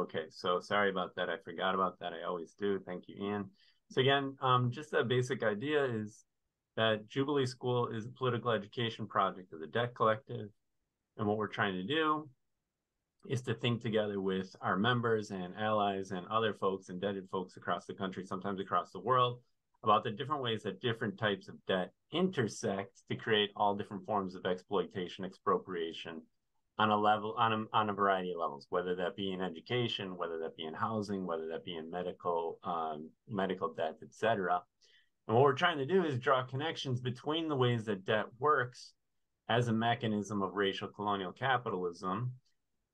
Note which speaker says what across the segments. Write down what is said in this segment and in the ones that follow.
Speaker 1: Okay, so sorry about that. I forgot about that. I always do. Thank you, Ian. So again, um, just a basic idea is that Jubilee School is a political education project of the Debt Collective. And what we're trying to do is to think together with our members and allies and other folks, indebted folks across the country, sometimes across the world, about the different ways that different types of debt intersect to create all different forms of exploitation, expropriation on a level, on a, on a variety of levels, whether that be in education, whether that be in housing, whether that be in medical, um, medical debt, et cetera. And what we're trying to do is draw connections between the ways that debt works as a mechanism of racial colonial capitalism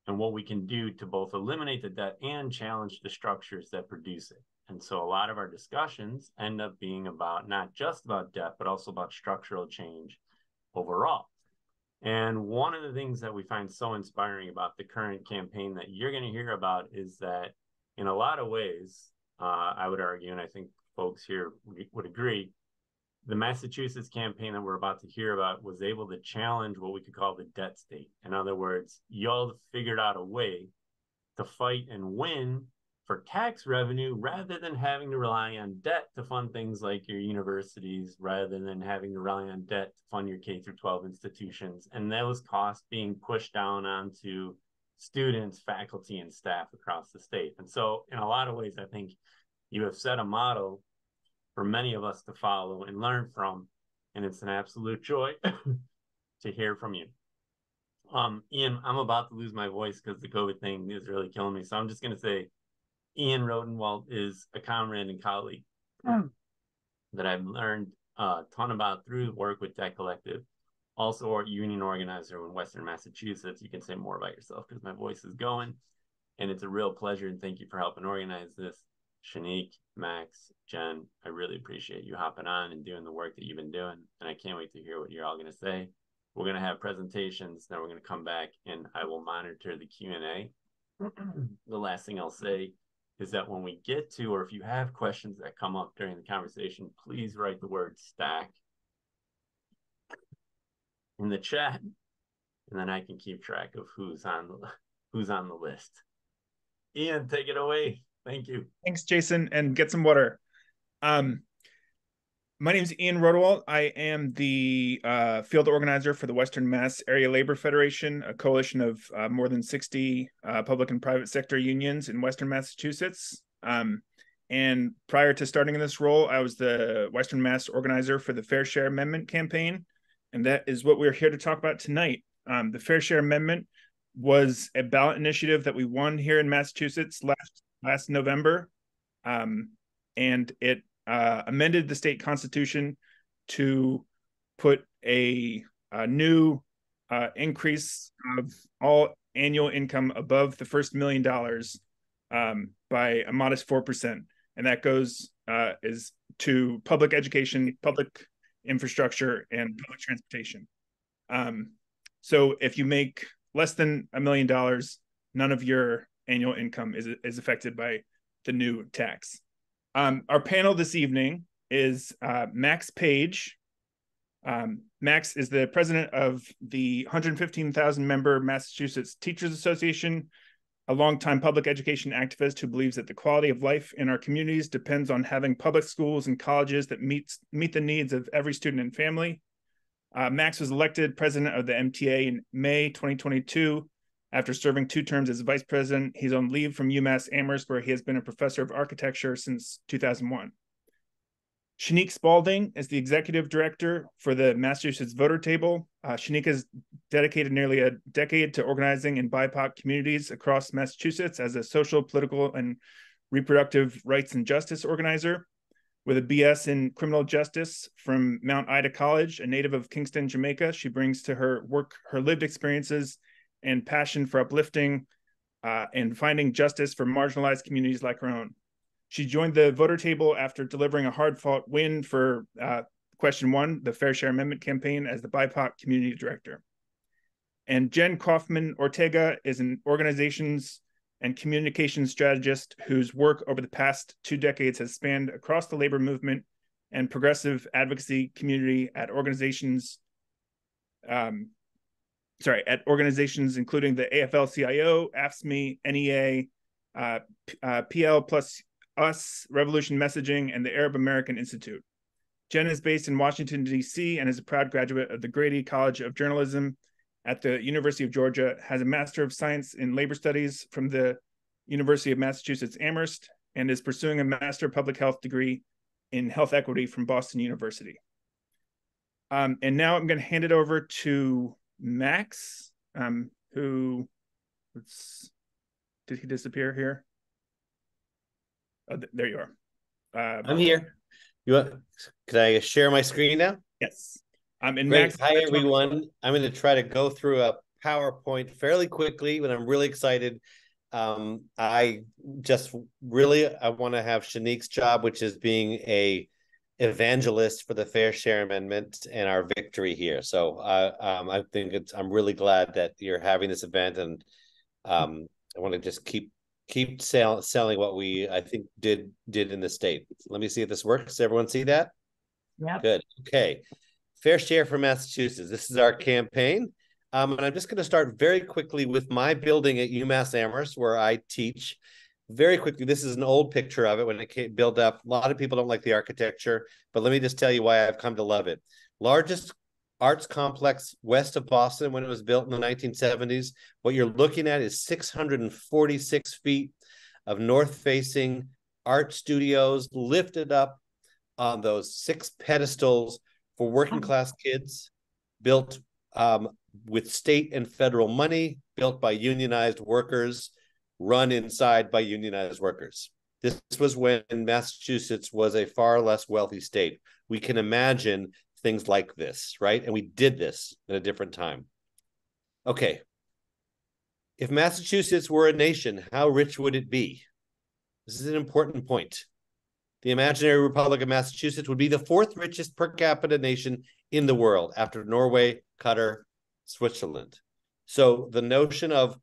Speaker 1: and what we can do to both eliminate the debt and challenge the structures that produce it. And so a lot of our discussions end up being about not just about debt, but also about structural change overall. And one of the things that we find so inspiring about the current campaign that you're going to hear about is that in a lot of ways, uh, I would argue, and I think folks here would agree, the Massachusetts campaign that we're about to hear about was able to challenge what we could call the debt state. In other words, y'all figured out a way to fight and win for tax revenue rather than having to rely on debt to fund things like your universities, rather than having to rely on debt to fund your K through 12 institutions. And those costs being pushed down onto students, faculty, and staff across the state. And so, in a lot of ways, I think you have set a model for many of us to follow and learn from. And it's an absolute joy to hear from you. Um, Ian, I'm about to lose my voice because the COVID thing is really killing me. So I'm just going to say Ian Rhodewalt is a comrade and colleague mm. that I've learned a ton about through work with Debt Collective. Also, a union organizer in Western Massachusetts. You can say more about yourself because my voice is going. And it's a real pleasure. And thank you for helping organize this. Shanique, Max, Jenn, I really appreciate you hopping on and doing the work that you've been doing. And I can't wait to hear what you're all going to say. We're going to have presentations. Then we're going to come back and I will monitor the Q&A. the last thing I'll say is that when we get to, or if you have questions that come up during the conversation, please write the word stack in the chat, and then I can keep track of who's on the who's on the list. Ian, take it away. Thank you.
Speaker 2: Thanks, Jason, and get some water. Um, my name is Ian Rhodewalt. I am the uh, field organizer for the Western Mass Area Labor Federation, a coalition of uh, more than 60 uh, public and private sector unions in Western Massachusetts. Um, and prior to starting in this role, I was the Western Mass organizer for the Fair Share Amendment campaign. And that is what we're here to talk about tonight. Um, the Fair Share Amendment was a ballot initiative that we won here in Massachusetts last last November. Um, and it uh, amended the state constitution to put a, a new uh, increase of all annual income above the first million dollars um, by a modest four percent, and that goes uh, is to public education, public infrastructure, and public transportation. Um, so if you make less than a million dollars, none of your annual income is is affected by the new tax. Um, our panel this evening is uh, Max Page. Um, Max is the president of the 115,000 member Massachusetts Teachers Association, a longtime public education activist who believes that the quality of life in our communities depends on having public schools and colleges that meets meet the needs of every student and family. Uh, Max was elected president of the MTA in May 2022 after serving two terms as vice president, he's on leave from UMass Amherst, where he has been a professor of architecture since 2001. Shanique Spalding is the executive director for the Massachusetts Voter Table. Uh, Shanique has dedicated nearly a decade to organizing in BIPOC communities across Massachusetts as a social, political, and reproductive rights and justice organizer. With a BS in criminal justice from Mount Ida College, a native of Kingston, Jamaica, she brings to her work her lived experiences and passion for uplifting uh, and finding justice for marginalized communities like her own. She joined the voter table after delivering a hard fought win for uh, question one, the Fair Share Amendment campaign, as the BIPOC community director. And Jenn Kauffman Ortega is an organizations and communications strategist whose work over the past two decades has spanned across the labor movement and progressive advocacy community at organizations um, sorry, at organizations including the AFL-CIO, AFSCME, NEA, uh, uh, PL plus Us, Revolution Messaging, and the Arab American Institute. Jenn is based in Washington, D.C., and is a proud graduate of the Grady College of Journalism at the University of Georgia, has a Master of Science in Labor Studies from the University of Massachusetts Amherst, and is pursuing a Master of Public Health degree in Health Equity from Boston University. Um, and now I'm going to hand it over to Max, um, who, let's, did he disappear here? Oh, th- there you are. Uh,
Speaker 3: I'm here. You want? Could I share my screen now?
Speaker 2: Yes. Um, and
Speaker 3: Great.
Speaker 2: Max,
Speaker 3: Hi everyone. I'm going to try to go through a PowerPoint fairly quickly, but I'm really excited. Um, I just really I want to have Shanique's job, which is being a evangelist for the Fair Share Amendment and our victory here. So uh, um, I think it's I'm really glad that you're having this event, and um, I want to just keep keep sell, selling what we I think did did in the state. Let me see if this works. Everyone see that?
Speaker 4: Yeah.
Speaker 3: Good. Okay. Fair Share for Massachusetts. This is our campaign. Um, and I'm just going to start very quickly with my building at UMass Amherst, where I teach. Very quickly, this is an old picture of it when it came, built up. A lot of people don't like the architecture, but let me just tell you why I've come to love it. Largest arts complex west of Boston when it was built in the 1970s. What you're looking at is 646 feet of north facing art studios lifted up on those six pedestals for working class kids, built um, with state and federal money, built by unionized workers, run inside by unionized workers. This was when Massachusetts was a far less wealthy state. We can imagine things like this, right? And we did this at a different time. Okay. If Massachusetts were a nation, how rich would it be? This is an important point. The imaginary Republic of Massachusetts would be the fourth richest per capita nation in the world after Norway, Qatar, Switzerland. So the notion of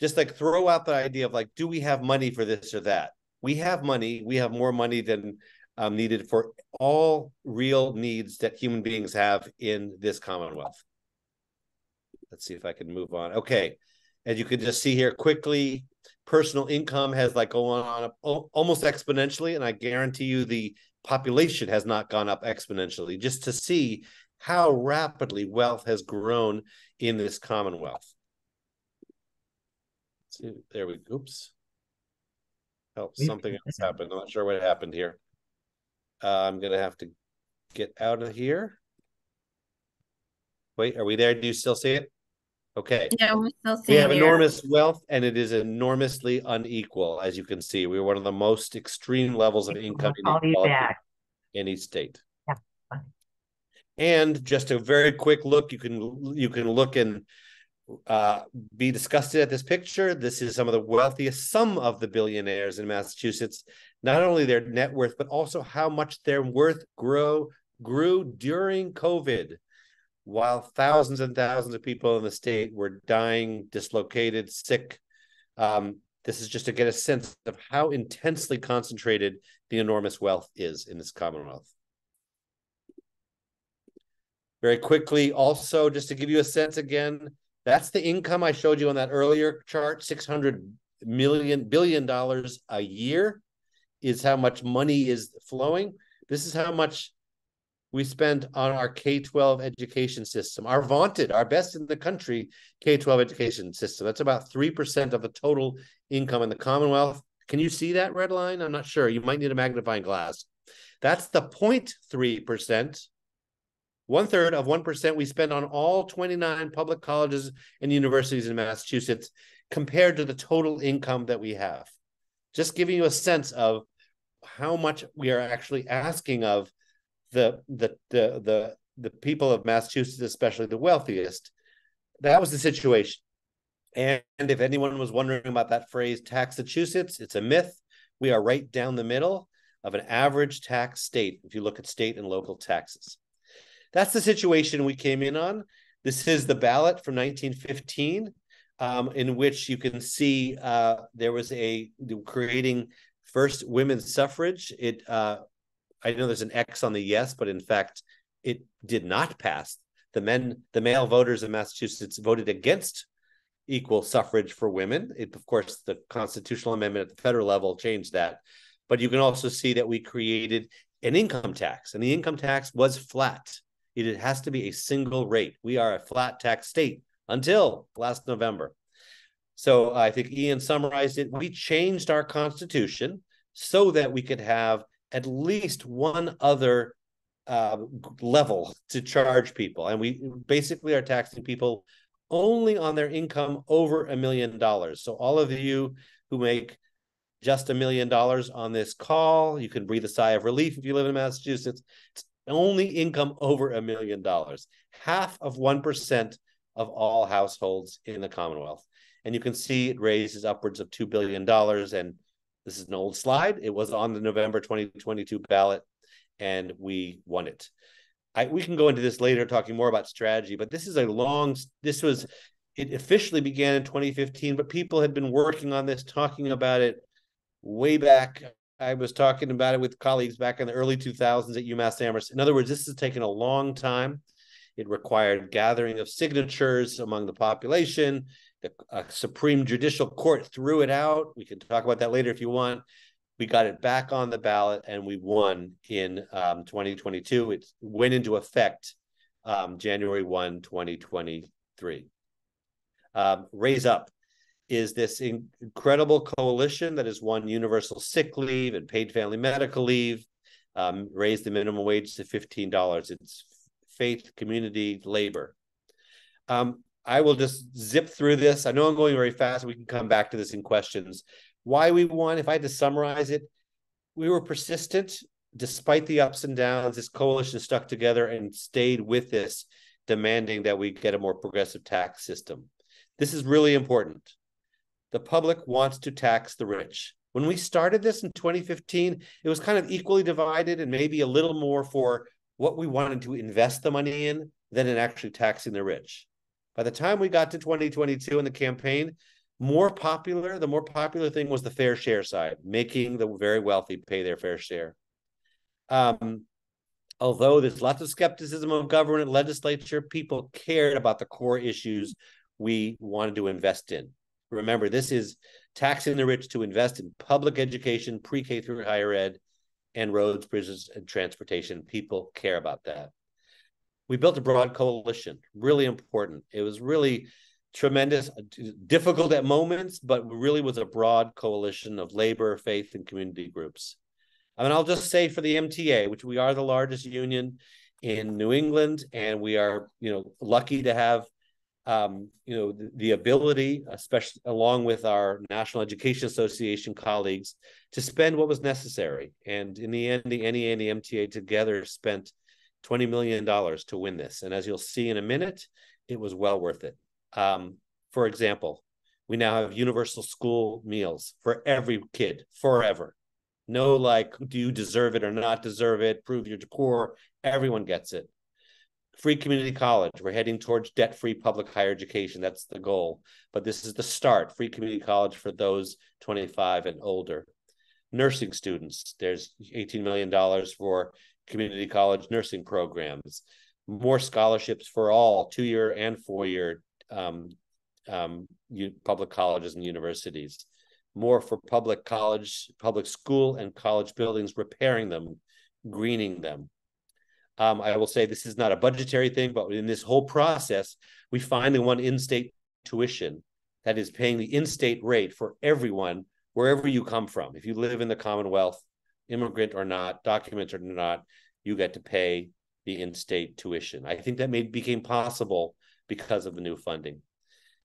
Speaker 3: just like throw out the idea of like, do we have money for this or that? We have money. We have more money than um, needed for all real needs that human beings have in this Commonwealth. Let's see if I can move on. Okay. And you can just see here quickly, personal income has like gone on almost exponentially. And I guarantee you the population has not gone up exponentially just to see how rapidly wealth has grown in this Commonwealth. See, there we oops. Help something else happened. I'm not sure what happened here. Uh, I'm gonna have to get out of here. Wait, are we there? Do you still see it? Okay.
Speaker 4: Yeah, we're still
Speaker 3: We have
Speaker 4: it.
Speaker 3: enormous wealth and it is enormously unequal, as you can see. We're one of the most extreme levels of income
Speaker 4: I'll call you
Speaker 3: inequality in each state.
Speaker 4: Yeah.
Speaker 3: And just a very quick look, you can you can look and uh, be disgusted at this picture. This is some of the wealthiest, some of the billionaires in Massachusetts. Not only their net worth, but also how much their worth grow grew during COVID, while thousands and thousands of people in the state were dying, dislocated, sick. Um, this is just to get a sense of how intensely concentrated the enormous wealth is in this Commonwealth. Very quickly, also, just to give you a sense again, that's the income I showed you on that earlier chart 600 million billion dollars a year is how much money is flowing. This is how much we spend on our K 12 education system, our vaunted, our best in the country K 12 education system. That's about 3% of the total income in the Commonwealth. Can you see that red line? I'm not sure. You might need a magnifying glass. That's the 0.3%. One third of 1% we spend on all 29 public colleges and universities in Massachusetts compared to the total income that we have. Just giving you a sense of how much we are actually asking of the the the the, the people of Massachusetts, especially the wealthiest. That was the situation. And, and if anyone was wondering about that phrase, Taxachusetts, it's a myth. We are right down the middle of an average tax state if you look at state and local taxes. That's the situation we came in on. This is the ballot from 1915, um, in which you can see uh, there was a creating first women's suffrage. It uh, I know there's an X on the yes, but in fact, it did not pass. The men, the male voters in Massachusetts voted against equal suffrage for women. It, of course, the constitutional amendment at the federal level changed that. But you can also see that we created an income tax, and the income tax was flat. It has to be a single rate. We are a flat tax state until last November. So I think Ian summarized it. We changed our constitution so that we could have at least one other uh, level to charge people. And we basically are taxing people only on their income over a million dollars. So all of you who make just a million dollars on this call, you can breathe a sigh of relief if you live in Massachusetts. It's only income over a million dollars, half of 1% of all households in the Commonwealth. And you can see it raises upwards of $2 billion. And this is an old slide. It was on the November 2022 ballot and we won it. I, we can go into this later, talking more about strategy, but this is a long, this was, it officially began in 2015, but people had been working on this, talking about it way back. I was talking about it with colleagues back in the early 2000s at UMass Amherst. In other words, this has taken a long time. It required gathering of signatures among the population. The Supreme Judicial Court threw it out. We can talk about that later if you want we got it back on the ballot and we won in um, 2022. It went into effect um, January 1, 2023. Um, Raise Up is this incredible coalition that has won universal sick leave and paid family medical leave, um, raised the minimum wage to $15. It's faith, community, labor. Um, I will just zip through this. I know I'm going very fast. We can come back to this in questions why we won, if I had to summarize it, we were persistent despite the ups and downs. This coalition stuck together and stayed with this, demanding that we get a more progressive tax system. This is really important. The public wants to tax the rich. When we started this in 2015, it was kind of equally divided and maybe a little more for what we wanted to invest the money in than in actually taxing the rich. By the time we got to 2022 in the campaign, more popular, the more popular thing was the fair share side, making the very wealthy pay their fair share. Um, although there's lots of skepticism of government legislature, people cared about the core issues we wanted to invest in. Remember, this is taxing the rich to invest in public education, pre K through higher ed, and roads, bridges, and transportation. People care about that. We built a broad coalition, really important. It was really tremendous, uh, difficult at moments, but really was a broad coalition of labor, faith, and community groups. I mean, I'll just say for the MTA, which we are the largest union in New England, and we are, you know, lucky to have, um, you know, the, the ability, especially along with our National Education Association colleagues, to spend what was necessary. And in the end, the NEA and the MTA together spent $20 million to win this. And as you'll see in a minute, it was well worth it. Um, for example, we now have universal school meals for every kid forever. No, like, do you deserve it or not deserve it? Prove your decor. Everyone gets it. Free community college. We're heading towards debt free public higher education. That's the goal. But this is the start. Free community college for those 25 and older. Nursing students. There's $18 million for community college nursing programs. More scholarships for all two year and four year um, um, public colleges and universities, more for public college, public school, and college buildings, repairing them, greening them. Um, I will say this is not a budgetary thing, but in this whole process, we finally won in-state tuition that is paying the in-state rate for everyone wherever you come from. If you live in the Commonwealth, immigrant or not, documented or not, you get to pay the in-state tuition. I think that made became possible because of the new funding.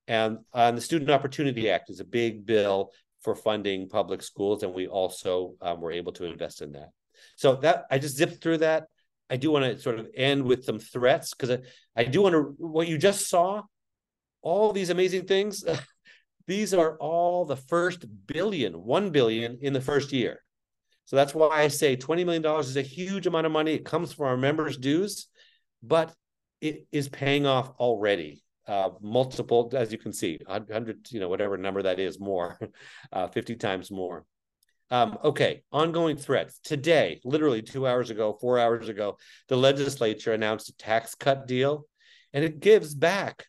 Speaker 3: And uh, the Student Opportunity Act is a big bill for funding public schools, and we also um, were able to invest in that. So that I just zipped through that. I do want to sort of end with some threats because I, I do want to what you just saw, all these amazing things. these are all the first billion, one billion in the first year. So that's why I say $20 million is a huge amount of money. It comes from our members' dues, but it is paying off already. Uh, multiple, as you can see, 100, you know, whatever number that is, more, uh, 50 times more. Um, okay, ongoing threats. Today, literally two hours ago, four hours ago, the legislature announced a tax cut deal, and it gives back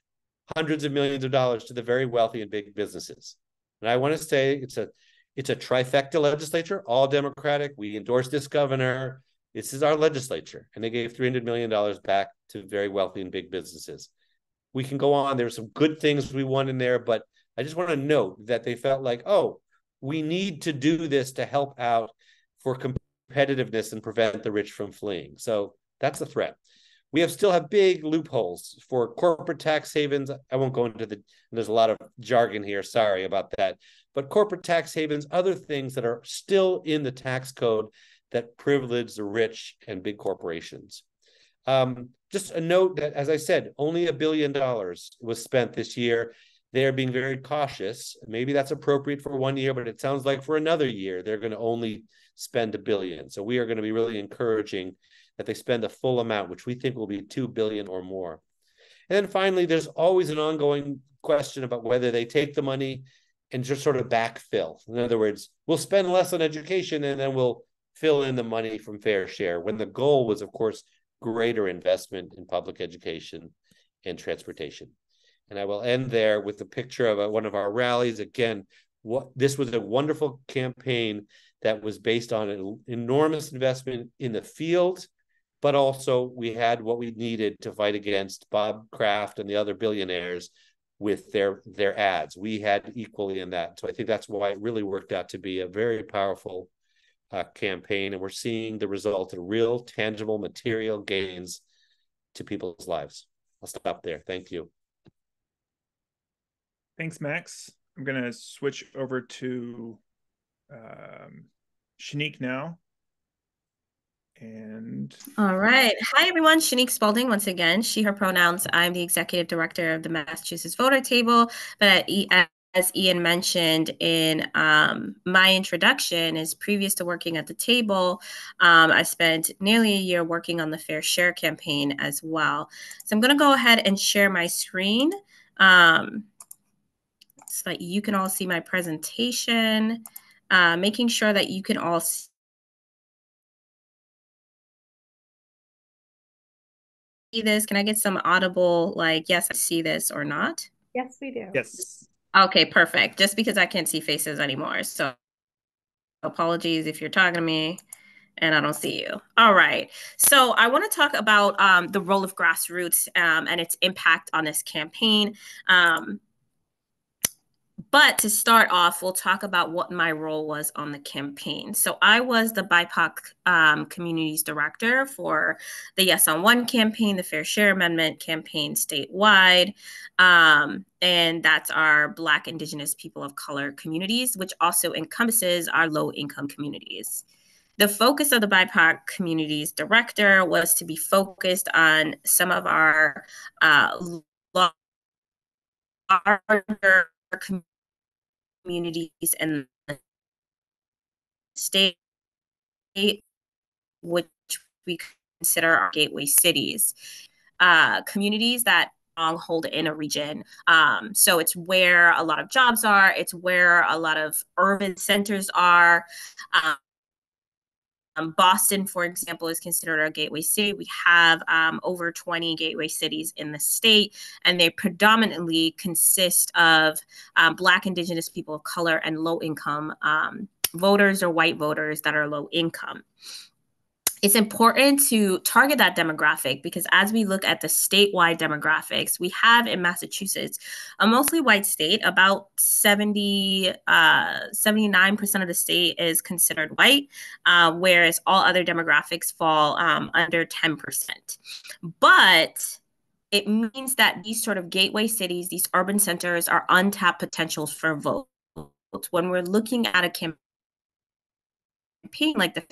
Speaker 3: hundreds of millions of dollars to the very wealthy and big businesses. And I want to say it's a it's a trifecta legislature, all Democratic. We endorse this governor. This is our legislature. And they gave $300 million back to very wealthy and big businesses. We can go on. There's some good things we want in there, but I just want to note that they felt like, oh, we need to do this to help out for competitiveness and prevent the rich from fleeing. So that's a threat. We have still have big loopholes for corporate tax havens. I won't go into the there's a lot of jargon here. Sorry about that. But corporate tax havens, other things that are still in the tax code that privilege the rich and big corporations. Um, just a note that, as I said, only a billion dollars was spent this year. They are being very cautious. Maybe that's appropriate for one year, but it sounds like for another year, they're going to only spend a billion. So we are going to be really encouraging that they spend a full amount, which we think will be 2 billion or more. And then finally, there's always an ongoing question about whether they take the money and just sort of backfill. In other words, we'll spend less on education and then we'll fill in the money from fair share when the goal was, of course, greater investment in public education and transportation. And I will end there with a picture of a, one of our rallies. Again, what this was a wonderful campaign that was based on an enormous investment in the field but also we had what we needed to fight against Bob Kraft and the other billionaires with their their ads. We had equally in that. So I think that's why it really worked out to be a very powerful uh, campaign, and we're seeing the result of real, tangible, material gains to people's lives. I'll stop there. Thank you.
Speaker 2: Thanks, Max. I'm going to switch over to um, Shanique now. And
Speaker 4: all right. Hi, everyone. Shanique Spalding, once again, she, her pronouns. I'm the executive director of the Massachusetts Voter Table. But as Ian mentioned in um, my introduction, is previous to working at the table, um, I spent nearly a year working on the Fair Share campaign as well. So I'm going to go ahead and share my screen um, so that you can all see my presentation, uh, making sure that you can all see this? Can I get some audible, like, yes, I see this or not?
Speaker 5: Yes, we do.
Speaker 2: Yes.
Speaker 4: Okay, perfect. Just because I can't see faces anymore. So apologies if you're talking to me and I don't see you. All right. So I want to talk about um, the role of grassroots um, and its impact on this campaign. Um, but to start off, we'll talk about what my role was on the campaign. So I was the BIPOC um, Communities Director for the Yes on One campaign, the Fair Share Amendment campaign statewide. Um, and that's our Black, Indigenous, People of Color communities, which also encompasses our low income communities. The focus of the BIPOC Communities Director was to be focused on some of our uh, larger communities in the state, which we consider our gateway cities, uh, communities that hold in a region. Um, so it's where a lot of jobs are. It's where a lot of urban centers are. Um, um, Boston, for example, is considered our gateway city. We have um, over 20 gateway cities in the state, and they predominantly consist of um, Black, Indigenous people of color, and low income um, voters or white voters that are low income it's important to target that demographic because as we look at the statewide demographics, we have in Massachusetts a mostly white state. About 70, uh, 79% of the state is considered white, uh, whereas all other demographics fall um, under 10%. But it means that these sort of gateway cities, these urban centers, are untapped potentials for votes. When we're looking at a campaign like the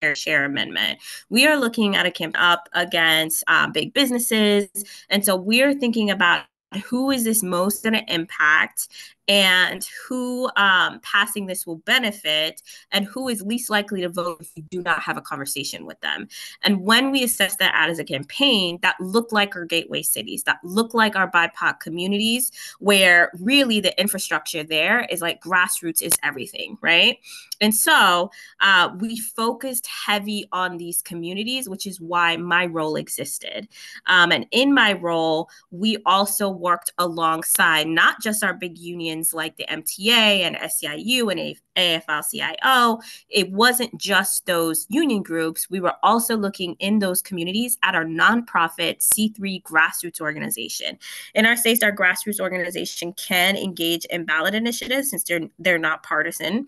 Speaker 4: fair share amendment. We are looking at a camp up against um, big businesses. And so we're thinking about who is this most going to impact and who um, passing this will benefit and who is least likely to vote if you do not have a conversation with them. And when we assess that ad as a campaign, that look like our gateway cities, that look like our BIPOC communities, where really the infrastructure there is like grassroots is everything, right? And so uh, we focused heavy on these communities, which is why my role existed. Um, and in my role, we also worked alongside not just our big unions like the MTA and SEIU and AFL CIO. It wasn't just those union groups. We were also looking in those communities at our nonprofit C3 grassroots organization. In our states, our grassroots organization can engage in ballot initiatives since they're they're not partisan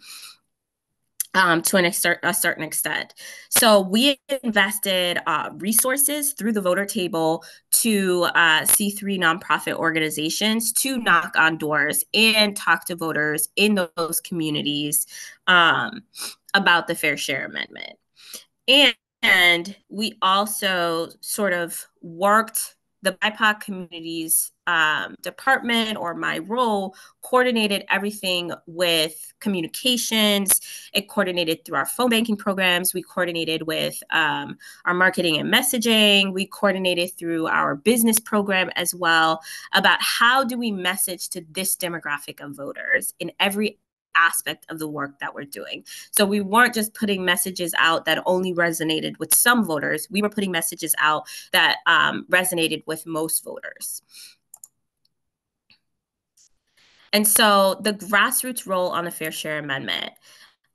Speaker 4: um, to an a certain extent. So we invested uh, resources through the voter table to uh, C3 nonprofit organizations to knock on doors and talk to voters in those communities um, about the Fair Share Amendment. And, and we also sort of worked the BIPOC communities um, department or my role coordinated everything with communications. It coordinated through our phone banking programs. We coordinated with um, our marketing and messaging. We coordinated through our business program as well about how do we message to this demographic of voters in every aspect of the work that we're doing. So we weren't just putting messages out that only resonated with some voters, we were putting messages out that um, resonated with most voters. And so the grassroots role on the Fair Share Amendment.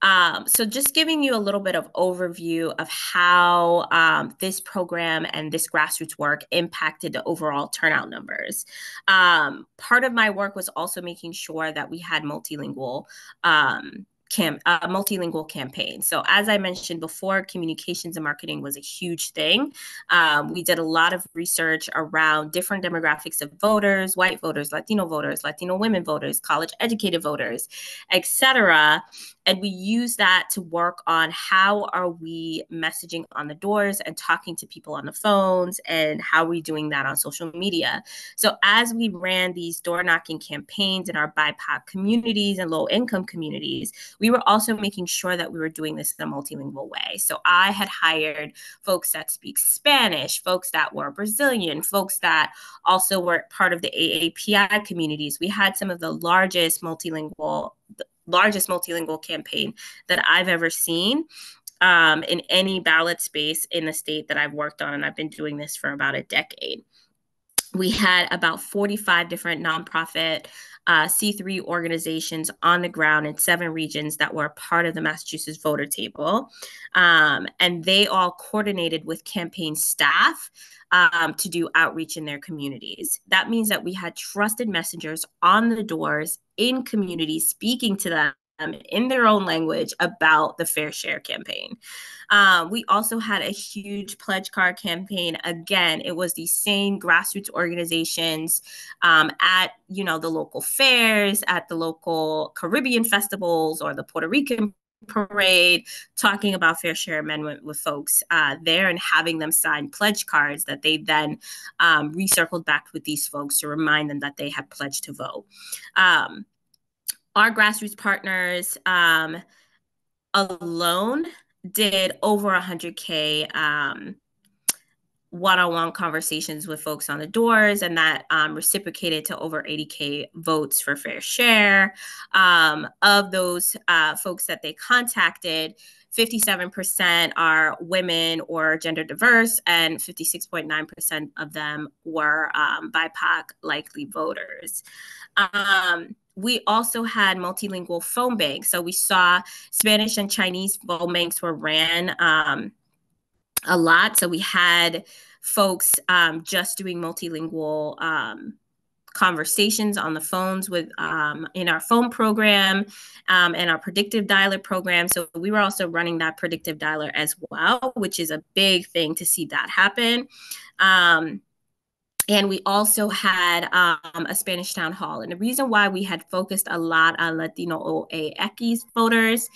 Speaker 4: Um, so, just giving you a little bit of overview of how um, this program and this grassroots work impacted the overall turnout numbers. Um, part of my work was also making sure that we had multilingual um, cam a multilingual campaign. So as I mentioned before, communications and marketing was a huge thing. Um, we did a lot of research around different demographics of voters, white voters, Latino voters, Latino women voters, college educated voters, etc and we use that to work on how are we messaging on the doors and talking to people on the phones and how are we doing that on social media. So as we ran these door knocking campaigns in our bipoc communities and low income communities we were also making sure that we were doing this in a multilingual way. So i had hired folks that speak spanish folks that were brazilian folks that also were part of the aapi communities. We had some of the largest multilingual largest multilingual campaign that I've ever seen um, in any ballot space in the state that I've worked on. And I've been doing this for about a decade. We had about 45 different nonprofit uh, C3 organizations on the ground in seven regions that were part of the Massachusetts voter table. Um, and they all coordinated with campaign staff um, to do outreach in their communities. That means that we had trusted messengers on the doors in communities speaking to them in their own language about the Fair Share campaign. Um, we also had a huge pledge card campaign. Again, it was the same grassroots organizations um, at you know the local fairs, at the local Caribbean festivals, or the Puerto Rican parade talking about fair share amendment with folks uh, there and having them sign pledge cards that they then um, recircled back with these folks to remind them that they had pledged to vote. Um, our grassroots partners um, alone did over 100K um, one-on-one conversations with folks on the doors and that um, reciprocated to over 80k votes for fair share um, of those uh, folks that they contacted 57% are women or gender diverse and 56.9% of them were um, bipoc likely voters um, we also had multilingual phone banks. So we saw Spanish and Chinese phone banks were ran um, a lot. So we had folks um, just doing multilingual um, conversations on the phones with um, in our phone program um, and our predictive dialer program. So we were also running that predictive dialer as well, which is a big thing to see that happen. Um, and we also had um, a Spanish town hall. And the reason why we had focused a lot on Latino OAX voters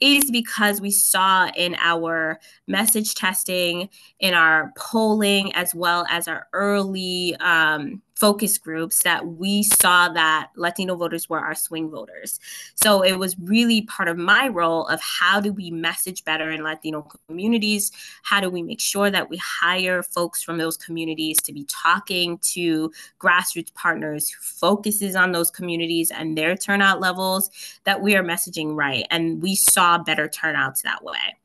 Speaker 4: is because we saw in our message testing, in our polling, as well as our early um, focus groups that we saw that Latino voters were our swing voters. So it was really part of my role of how do we message better in Latino communities? How do we make sure that we hire folks from those communities to be talking to grassroots partners who focuses on those communities and their turnout levels that we are messaging right. And we saw better turnouts that way.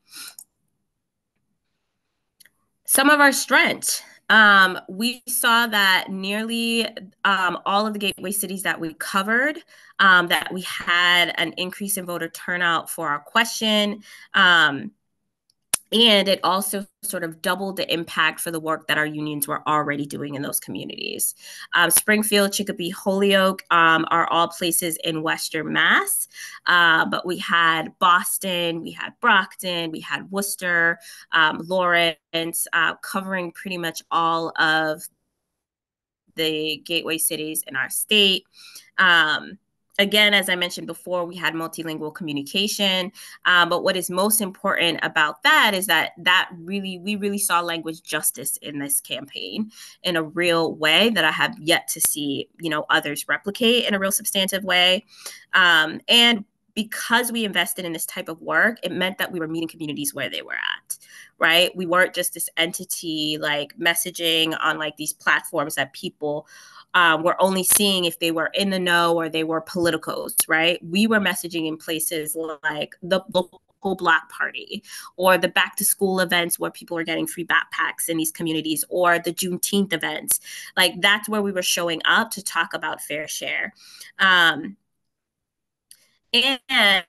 Speaker 4: Some of our strengths um, we saw that nearly um, all of the gateway cities that we covered, um, that we had an increase in voter turnout for our question. Um, and it also sort of doubled the impact for the work that our unions were already doing in those communities. Um, Springfield, Chicopee, Holyoke um, are all places in Western Mass, uh, but we had Boston, we had Brockton, we had Worcester, um, Lawrence, uh, covering pretty much all of the gateway cities in our state. Um, again, as I mentioned before, we had multilingual communication. Um, but what is most important about that is that that really, we really saw language justice in this campaign in a real way that I have yet to see, you know, others replicate in a real substantive way. Um, and because we invested in this type of work, it meant that we were meeting communities where they were at, right? We weren't just this entity like messaging on like these platforms that people um, were only seeing if they were in the know or they were politicos, right? We were messaging in places like the local block party or the back to school events where people are getting free backpacks in these communities or the Juneteenth events. Like that's where we were showing up to talk about fair share. Um, and,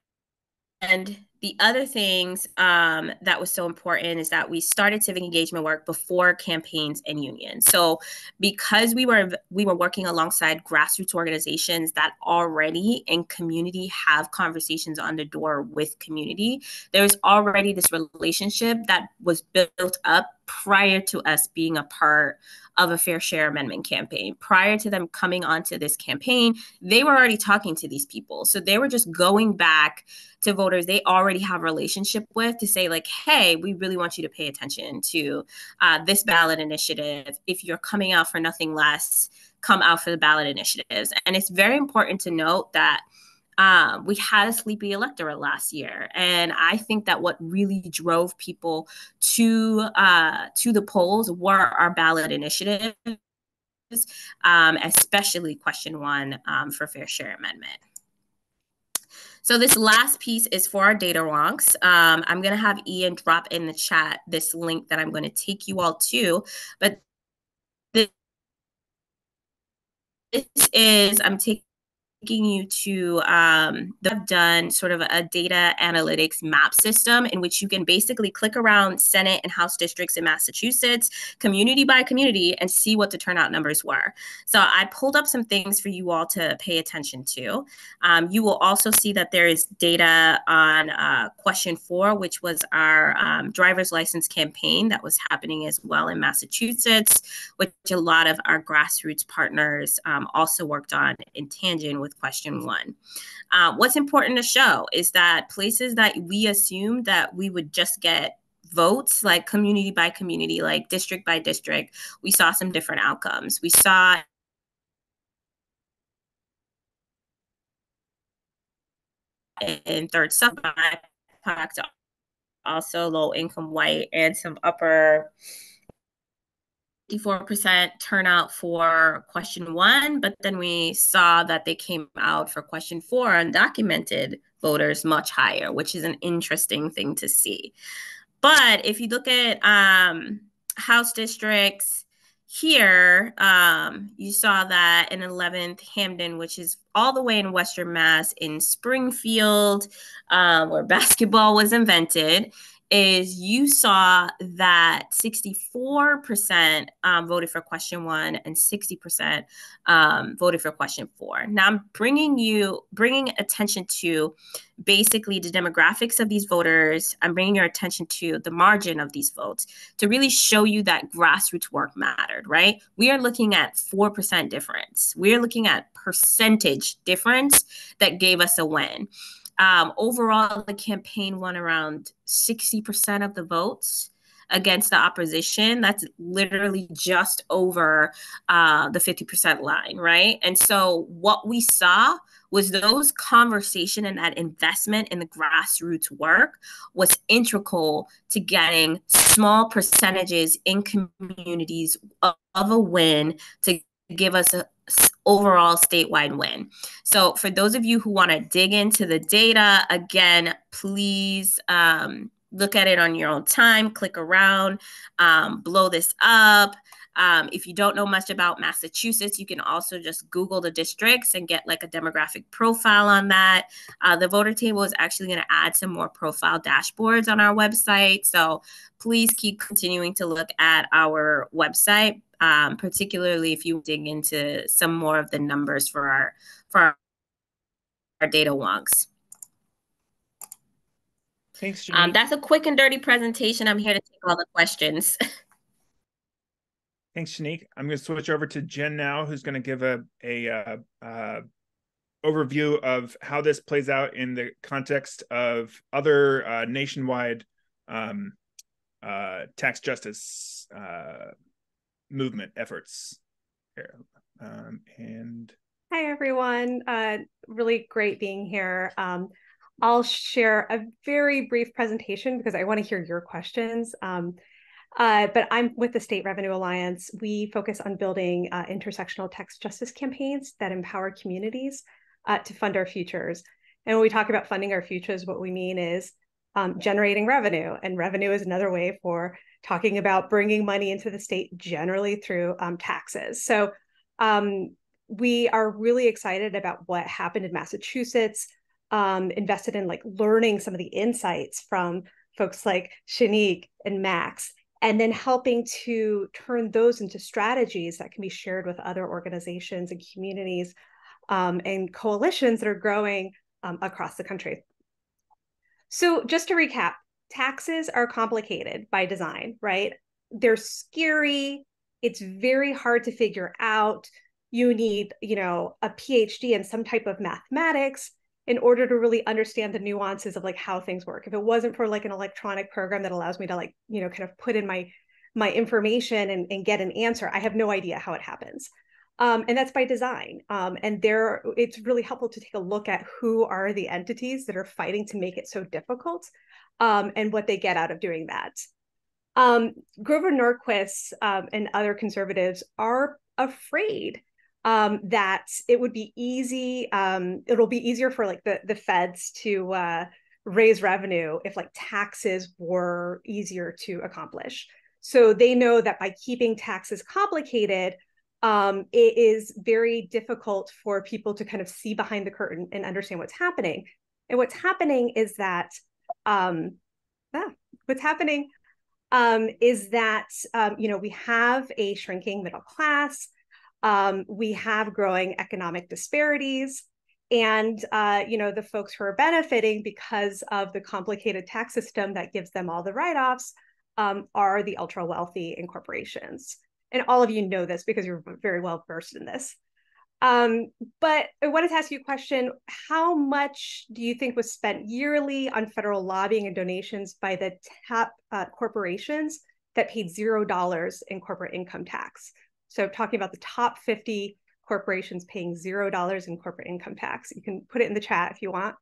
Speaker 4: and the other things um, that was so important is that we started civic engagement work before campaigns and unions. So because we were we were working alongside grassroots organizations that already in community have conversations on the door with community, there's already this relationship that was built up prior to us being a part of a fair share amendment campaign. Prior to them coming onto this campaign, they were already talking to these people. So they were just going back to voters they already have a relationship with to say like hey we really want you to pay attention to uh, this ballot initiative if you're coming out for nothing less come out for the ballot initiatives and it's very important to note that um, we had a sleepy electorate last year, and I think that what really drove people to uh, to the polls were our ballot initiatives, um, especially question one um, for fair share amendment. So this last piece is for our data wonks. Um, I'm going to have Ian drop in the chat this link that I'm going to take you all to, but this is I'm taking taking you to um, they've done sort of a data analytics map system in which you can basically click around Senate and House districts in Massachusetts, community by community, and see what the turnout numbers were. So I pulled up some things for you all to pay attention to. Um, you will also see that there is data on uh, question four, which was our um, driver's license campaign that was happening as well in Massachusetts, which a lot of our grassroots partners um, also worked on in tangent with with question one. Uh, what's important to show is that places that we assumed that we would just get votes, like community by community, like district by district, we saw some different outcomes. We saw in third suburbs, also low income white and some upper 54% turnout for question one, but then we saw that they came out for question four, undocumented voters much higher, which is an interesting thing to see. But if you look at um, House districts here, um, you saw that in 11th, Hampden, which is all the way in Western Mass, in Springfield, uh, where basketball was invented, is you saw that 64% um, voted for question one and 60% um, voted for question four. Now I'm bringing you, bringing attention to basically the demographics of these voters. I'm bringing your attention to the margin of these votes to really show you that grassroots work mattered, right? We are looking at 4% difference. We're looking at percentage difference that gave us a win. Um, overall, the campaign won around 60% of the votes. against the opposition, that's literally just over uh, the 50% line, right? And so what we saw was those conversation and that investment in the grassroots work was integral to getting small percentages in communities of, of a win to give us a overall statewide win. So for those of you who want to dig into the data, again, please um, look at it on your own time, click around, um, blow this up. Um, if you don't know much about Massachusetts, you can also just Google the districts and get like a demographic profile on that. Uh, the voter table is actually going to add some more profile dashboards on our website. So please keep continuing to look at our website, um, particularly if you dig into some more of the numbers for our for our, our data wonks.
Speaker 2: Thanks,
Speaker 4: um, that's a quick and dirty presentation. I'm here to take all the questions.
Speaker 2: Thanks, Shanique. I'm going to switch over to Jenn now, who's going to give a a uh, uh, overview of how this plays out in the context of other uh, nationwide um, uh, tax justice uh, movement efforts. Here, um, and
Speaker 5: hi everyone. Uh, really great being here. Um, I'll share a very brief presentation because I want to hear your questions. Um, uh, but I'm with the State Revenue Alliance. We focus on building uh, intersectional tax justice campaigns that empower communities uh, to fund our futures. And when we talk about funding our futures, what we mean is um, generating revenue. And revenue is another way for talking about bringing money into the state generally through um, taxes. So um, we are really excited about what happened in Massachusetts, um, invested in like learning some of the insights from folks like Shanique and Max and then helping to turn those into strategies that can be shared with other organizations and communities um, and coalitions that are growing um, across the country. So, just to recap, taxes are complicated by design, right? They're scary. It's very hard to figure out. You need, you know, a PhD in some type of mathematics in order to really understand the nuances of like how things work. If it wasn't for like an electronic program that allows me to like you know kind of put in my my information and, and get an answer i have no idea how it happens. Um, and that's by design. Um, and there it's really helpful to take a look at who are the entities that are fighting to make it so difficult um, and what they get out of doing that. Um, grover norquist um, and other conservatives are afraid um, that it would be easy. Um, it'll be easier for like the the feds to uh, raise revenue if like taxes were easier to accomplish. So they know that by keeping taxes complicated, um, it is very difficult for people to kind of see behind the curtain and understand what's happening. And what's happening is that um, ah, what's happening um, is that um, you know we have a shrinking middle class um, we have growing economic disparities. And uh, you know the folks who are benefiting because of the complicated tax system that gives them all the write-offs um, are the ultra wealthy and corporations. And all of you know this because you're very well versed in this. Um, but I wanted to ask you a question. How much do you think was spent yearly on federal lobbying and donations by the top uh, corporations that paid zero dollars in corporate income tax? So talking about the top 50 corporations paying zero dollars in corporate income tax. You can put it in the chat if you want.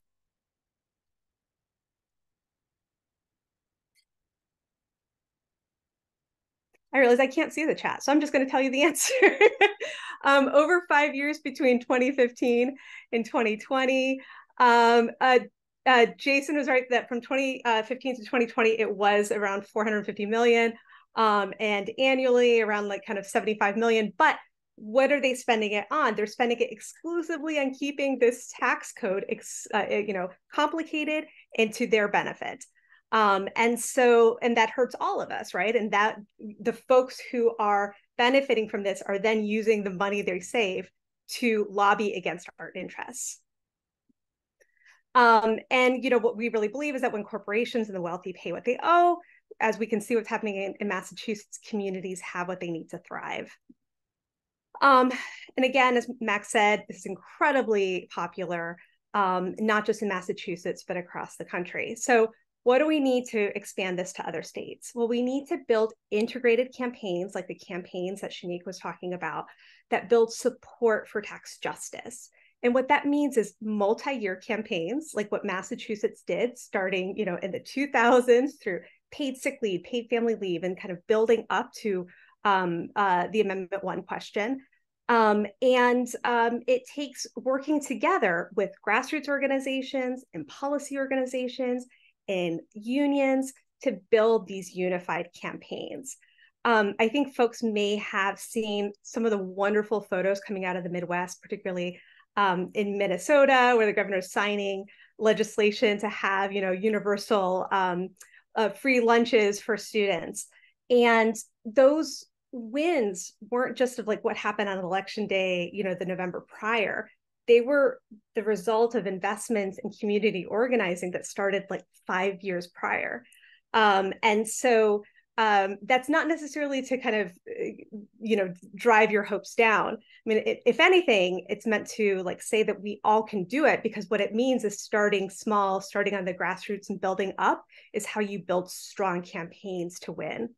Speaker 5: I realize I can't see the chat, so I'm just going to tell you the answer. um, over five years between 2015 and 2020, um, uh, uh, Jason was right that from 2015 uh, to 2020, it was around 450 million um, and annually around like kind of 75 million. But what are they spending it on? They're spending it exclusively on keeping this tax code, ex, uh, eh, you know, complicated and to their benefit. Um, and so, and that hurts all of us, right? And that the folks who are benefiting from this are then using the money they save to lobby against our interests. Um, and you know what we really believe is that when corporations and the wealthy pay what they owe, as we can see what's happening in, in Massachusetts, communities have what they need to thrive. Um, and again, as Max said, this is incredibly popular, um, not just in Massachusetts, but across the country. So what do we need to expand this to other states? Well, we need to build integrated campaigns like the campaigns that Shanique was talking about that build support for tax justice. And what that means is multi-year campaigns, like what Massachusetts did, starting, you know, in the 2000s through paid sick leave, paid family leave, and kind of building up to um, uh, the Amendment One question. Um, and um, it takes working together with grassroots organizations and policy organizations and unions to build these unified campaigns. Um, I think folks may have seen some of the wonderful photos coming out of the Midwest, particularly um, in Minnesota, where the governor is signing legislation to have, you know, universal um, uh, free lunches for students. And those wins weren't just of like what happened on election day, you know, the November prior. They were the result of investments in community organizing that started like five years prior. Um, and so um, that's not necessarily to kind of, uh, you know, drive your hopes down. I mean, it, if anything, it's meant to like say that we all can do it because what it means is starting small, starting on the grassroots and building up is how you build strong campaigns to win.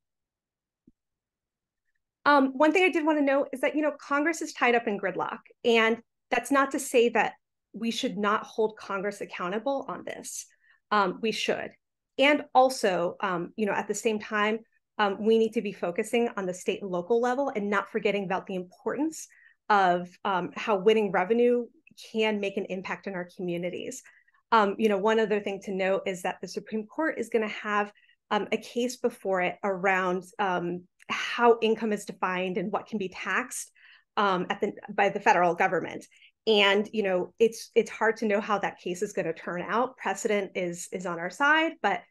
Speaker 5: Um, one thing I did want to note is that, you know, Congress is tied up in gridlock. And that's not to say that we should not hold Congress accountable on this. Um, we should. And also, um, you know, at the same time, um, we need to be focusing on the state and local level and not forgetting about the importance of um, how winning revenue can make an impact in our communities. Um, you know, one other thing to note is that the Supreme Court is going to have um, a case before it around um, how income is defined and what can be taxed um, at the by the federal government. And you know it's it's hard to know how that case is going to turn out. Precedent is is on our side but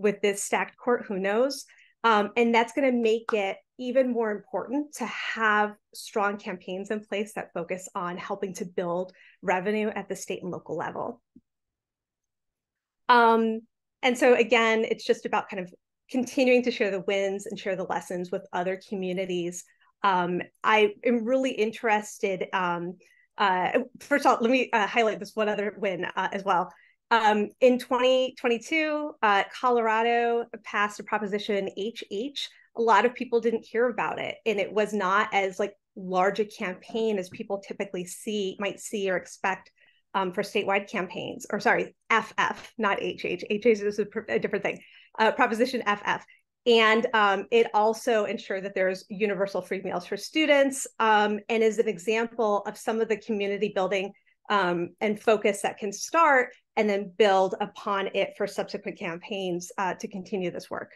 Speaker 5: with this stacked court who knows um, and that's going to make it even more important to have strong campaigns in place that focus on helping to build revenue at the state and local level um, and so again it's just about kind of continuing to share the wins and share the lessons with other communities um, i am really interested um, uh, first of all, let me uh, highlight this one other win uh, as well. Um, in 2022, uh, Colorado passed a proposition HH. A lot of people didn't hear about it, and it was not as like large a campaign as people typically see might see or expect um, for statewide campaigns. Or sorry, FF, not HH. HH is a, a different thing. Uh, proposition FF and um, it also ensured that there's universal free meals for students um, and is an example of some of the community building um, and focus that can start and then build upon it for subsequent campaigns uh, to continue this work.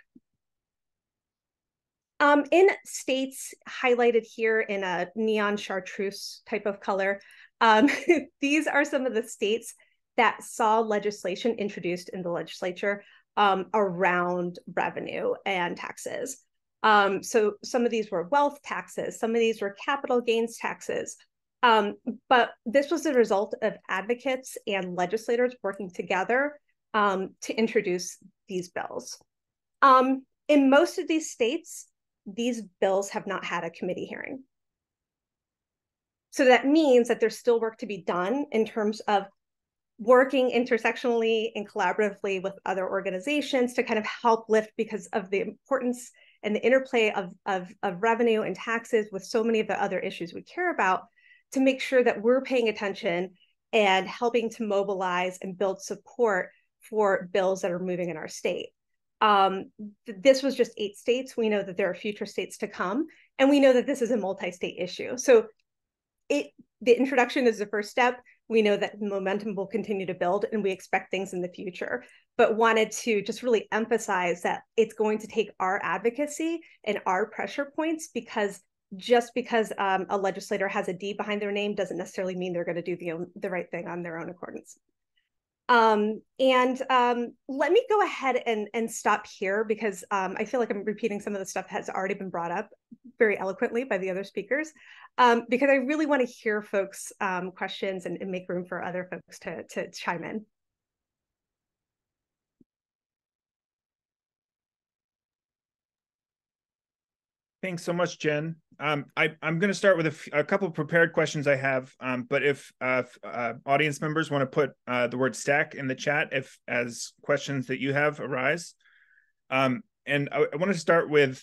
Speaker 5: Um, in states highlighted here in a neon chartreuse type of color, um, these are some of the states that saw legislation introduced in the legislature um, around revenue and taxes. Um, so some of these were wealth taxes, some of these were capital gains taxes. Um, but this was the result of advocates and legislators working together um, to introduce these bills. Um, in most of these states, these bills have not had a committee hearing. So that means that there's still work to be done in terms of working intersectionally and collaboratively with other organizations to kind of help lift because of the importance and the interplay of, of, of revenue and taxes with so many of the other issues we care about to make sure that we're paying attention and helping to mobilize and build support for bills that are moving in our state. Um, this was just eight states. We know that there are future states to come, and we know that this is a multi-state issue. So it the introduction is the first step we know that momentum will continue to build and we expect things in the future but wanted to just really emphasize that it's going to take our advocacy and our pressure points because just because um, a legislator has a D behind their name doesn't necessarily mean they're going to do the, the right thing on their own accordance. Um, and um, let me go ahead and, and stop here because um, I feel like I'm repeating some of the stuff has already been brought up very eloquently by the other speakers, um, because I really want to hear folks' um, questions and, and, make room for other folks to, to chime in.
Speaker 2: Thanks so much, Jenn. Um, I, am going to start with a, couple of prepared questions I have. Um, but if uh, uh, audience members want to put uh, the word stack in the chat, if as questions that you have arise, um, and I, I want to start with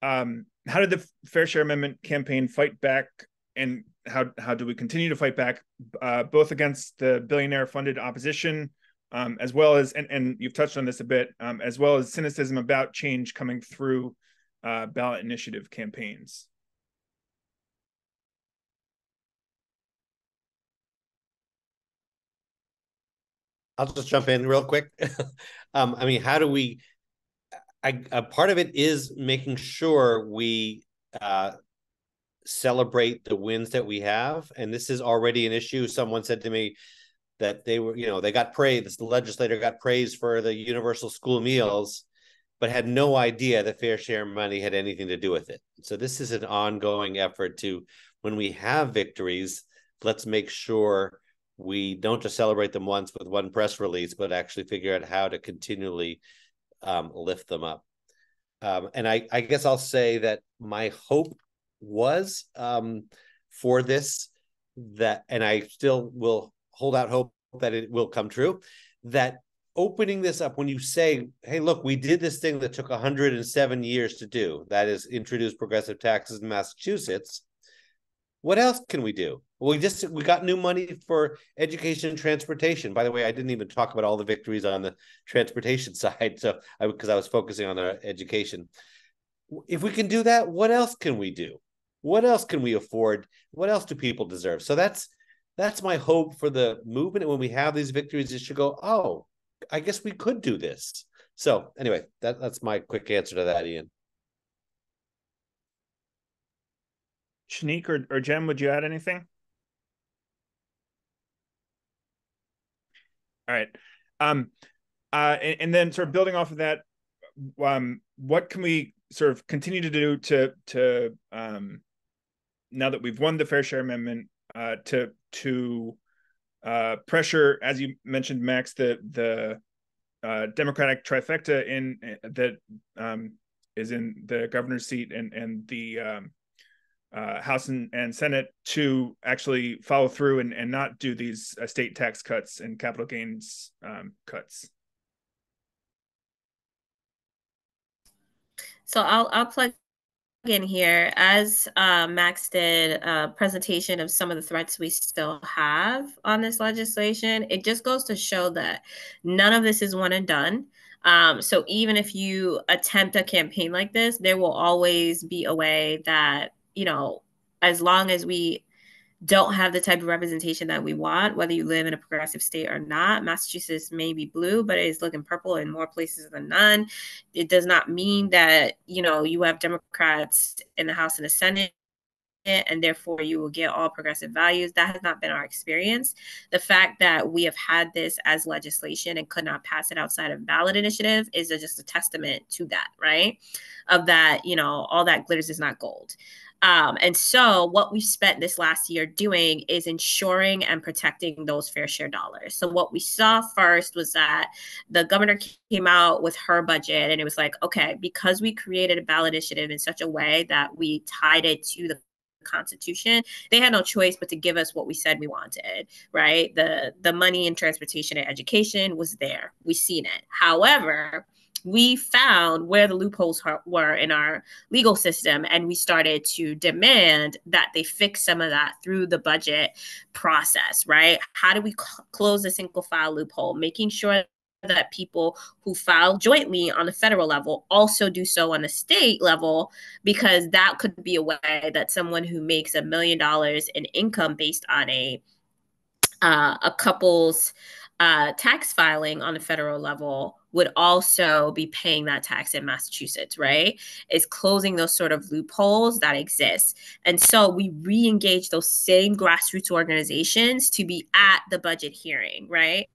Speaker 2: um, how did the Fair Share Amendment campaign fight back, and how how do we continue to fight back, uh, both against the billionaire funded opposition, um, as well as and and you've touched on this a bit, um, as well as cynicism about change coming through uh, ballot initiative campaigns.
Speaker 3: I'll just jump in real quick. um, I mean, how do we? I, a part of it is making sure we uh, celebrate the wins that we have, and this is already an issue. Someone said to me that they were, you know, they got praised. The legislator got praised for the universal school meals, but had no idea the fair share money had anything to do with it. So this is an ongoing effort to, when we have victories, let's make sure we don't just celebrate them once with one press release, but actually figure out how to continually um, lift them up. Um, and I, I, guess I'll say that my hope was um, for this that, and I still will hold out hope that it will come true. That opening this up, when you say, "Hey, look, we did this thing that took 107 years to do," that is introduce progressive taxes in Massachusetts. What else can we do? we just we got new money for education and transportation. By the way, I didn't even talk about all the victories on the transportation side, so I because I was focusing on our education. If we can do that, what else can we do? What else can we afford? What else do people deserve? So that's that's my hope for the movement. And when we have these victories, it should go, oh, I guess we could do this. So anyway, that, that's my quick answer to that, Ian.
Speaker 2: Shanique or, or Jenn, would you add anything? All right. Um, uh, and, and, then sort of building off of that, um, what can we sort of continue to do to to um, now that we've won the fair share amendment uh, to to uh, pressure, as you mentioned, Max, the the uh, Democratic trifecta in uh, that um, is in the governor's seat and and the um, uh, House and, and Senate to actually follow through and, and not do these estate tax cuts and capital gains um, cuts?
Speaker 4: So I'll I'll plug in here as uh, Max did a presentation of some of the threats we still have on this legislation. It just goes to show that none of this is one and done. Um, so even if you attempt a campaign like this, there will always be a way that you know, as long as we don't have the type of representation that we want, whether you live in a progressive state or not. Massachusetts may be blue, but it is looking purple in more places than none. It does not mean that, you know, you have Democrats in the House and the Senate and therefore you will get all progressive values. That has not been our experience. The fact that we have had this as legislation and could not pass it outside of ballot initiative is just a testament to that, right? Of that, you know, all that glitters is not gold. Um, and so, what we've spent this last year doing is ensuring and protecting those fair share dollars. So, what we saw first was that the governor came out with her budget, and it was like, okay, because we created a ballot initiative in such a way that we tied it to the constitution they had no choice but to give us what we said we wanted right? The the money in transportation and education was there. We seen it. However we found where the loopholes were in our legal system and we started to demand that they fix some of that through the budget process right? How do we cl- close the single file loophole? Making sure that people who file jointly on the federal level also do so on the state level because that could be a way that someone who makes a million dollars in income based on a uh, a couple's uh, tax filing on the federal level would also be paying that tax in Massachusetts, right? Is closing those sort of loopholes that exist. And so we re engage those same grassroots organizations to be at the budget hearing, right?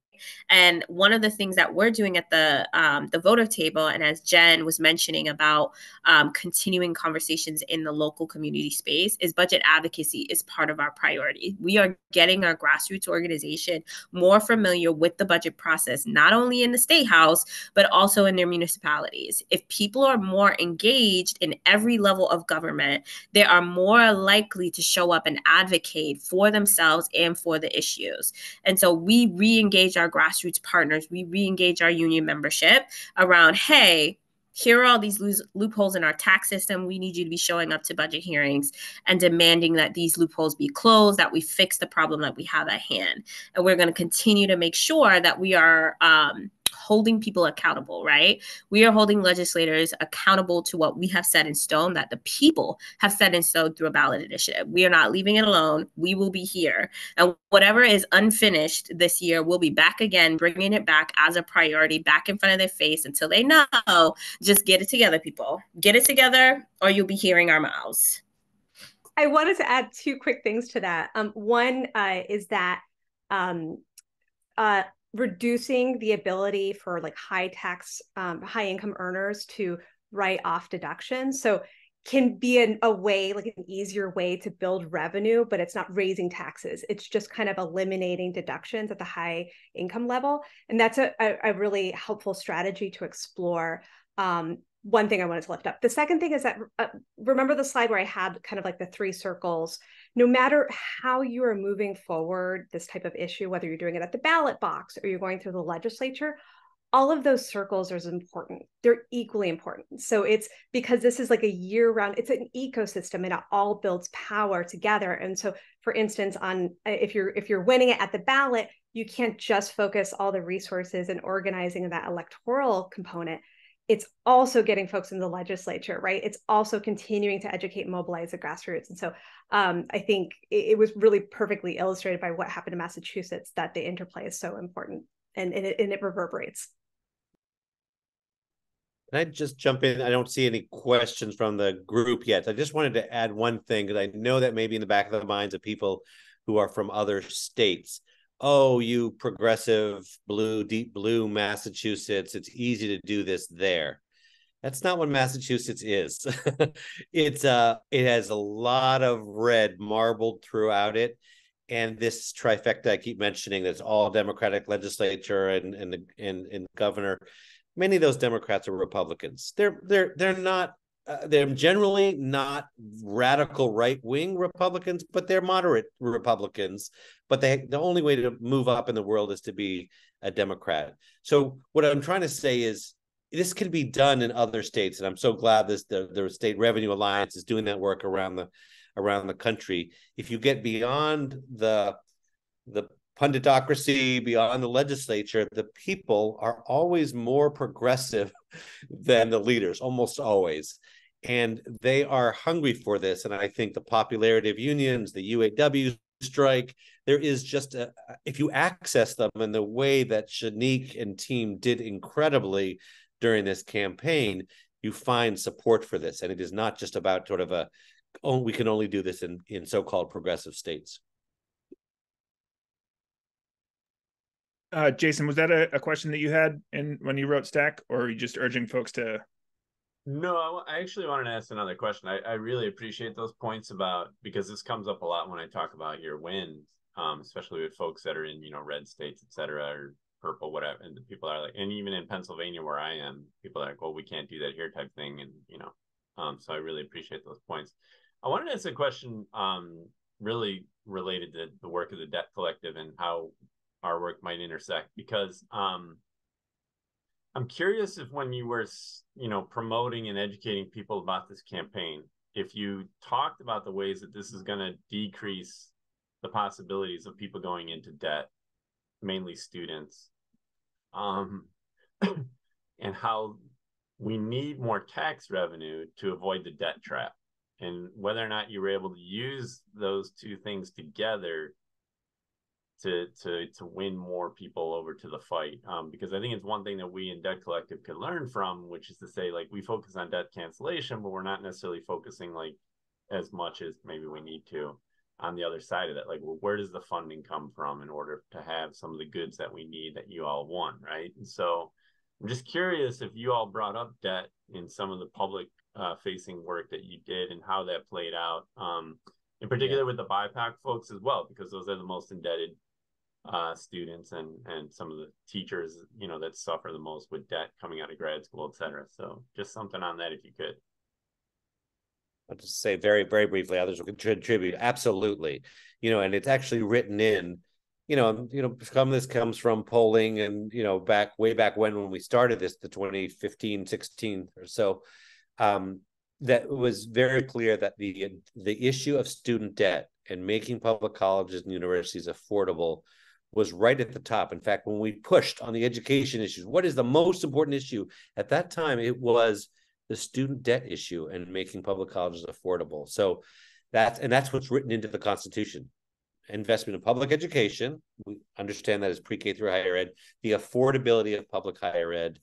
Speaker 4: And one of the things that we're doing at the um, the voter table, and as Jenn was mentioning about um, continuing conversations in the local community space, is budget advocacy is part of our priority. We are getting our grassroots organization more familiar with the budget process, not only in the state house but also in their municipalities. If people are more engaged in every level of government, they are more likely to show up and advocate for themselves and for the issues. And so we re engage our grassroots partners, we re engage our union membership around, hey, here are all these loopholes in our tax system. We need you to be showing up to budget hearings and demanding that these loopholes be closed, that we fix the problem that we have at hand. And we're going to continue to make sure that we are um, holding people accountable, right? We are holding legislators accountable to what we have set in stone that the people have set in stone through a ballot initiative. We are not leaving it alone. We will be here. And whatever is unfinished this year, we'll be back again, bringing it back as a priority back in front of their face until they know just get it together, people. Get it together, or you'll be hearing our mouths.
Speaker 5: I wanted to add two quick things to that. Um, one uh, is that um, uh, reducing the ability for like high tax, um, high income earners to write off deductions. So can be an, a way, like an easier way to build revenue, but it's not raising taxes. It's just kind of eliminating deductions at the high income level. And that's a, a, really helpful strategy to explore. Um, one thing I wanted to lift up. The second thing is that uh, remember the slide where I had kind of like the three circles. No matter how you are moving forward this type of issue, whether you're doing it at the ballot box or you're going through the legislature, all of those circles are important. They're equally important. So it's because this is like a year round, it's an ecosystem and it all builds power together. And so for instance, on uh, if you're if you're winning it at the ballot, you can't just focus all the resources and organizing of that electoral component it's also getting folks in the legislature, right? It's also continuing to educate, mobilize the grassroots. And so um, I think it, it, was really perfectly illustrated by what happened in Massachusetts that the interplay is so important and, and, it, and it reverberates.
Speaker 3: Can I just jump in? I don't see any questions from the group yet. I just wanted to add one thing because I know that maybe in the back of the minds of people who are from other states oh, you progressive blue, deep blue Massachusetts, it's easy to do this there. That's not what Massachusetts is. it's uh it has a lot of red marbled throughout it. And this trifecta I keep mentioning that's all Democratic legislature and and the and, and governor. Many of those Democrats are Republicans. They're they're they're not uh, they're generally not radical right wing Republicans, but they're moderate Republicans. But they the only way to move up in the world is to be a Democrat. So what I'm trying to say is this can be done in other states, and I'm so glad this the, the State Revenue Alliance is doing that work around the around the country. If you get beyond the the punditocracy beyond the legislature, the people are always more progressive than the leaders, almost always. And they are hungry for this. And I think the popularity of unions, the UAW strike, there is just a, if you access them in the way that Shanique and team did incredibly during this campaign, you find support for this. And it is not just about sort of a, oh, we can only do this in, in so-called progressive states.
Speaker 2: Uh, Jason, was that a, a, question that you had in when you wrote Stack, or are you just urging folks to?
Speaker 1: No, I actually wanted to ask another question. I, I really appreciate those points about because this comes up a lot when I talk about your wins, um, especially with folks that are in you know red states, et cetera, or purple, whatever. And the people are like, and even in Pennsylvania where I am, people are like, well, we can't do that here, type thing, and you know, um, so I really appreciate those points. I wanted to ask a question, um, really related to the work of the Debt Collective and how our work might intersect because um, I'm curious if when you were, you know, promoting and educating people about this campaign, if you talked about the ways that this is going to decrease the possibilities of people going into debt, mainly students, um, and how we need more tax revenue to avoid the debt trap, and whether or not you were able to use those two things together to to to win more people over to the fight um, because I think it's one thing that we in Debt Collective could learn from, which is to say like we focus on debt cancellation, but we're not necessarily focusing like as much as maybe we need to on the other side of that like well, where does the funding come from in order to have some of the goods that we need that you all want right and so i'm just curious if you all brought up debt in some of the public uh, facing work that you did and how that played out um, in particular yeah. with the BIPOC folks as well because those are the most indebted uh, students and and some of the teachers you know that suffer the most with debt coming out of grad school et cetera so just something on that if you could
Speaker 3: I'll just say very, very briefly, others will contribute. Absolutely. You know, and it's actually written in, you know, you know, some of this comes from polling and, you know, back way back when when we started this, the 2015, 16 or so, um, that was very clear that the the issue of student debt and making public colleges and universities affordable was right at the top. In fact, when we pushed on the education issues, what is the most important issue at that time? It was the student debt issue and making public colleges affordable. So that's and that's what's written into the Constitution. Investment in public education. We understand that as pre-K through higher ed, the affordability of public higher ed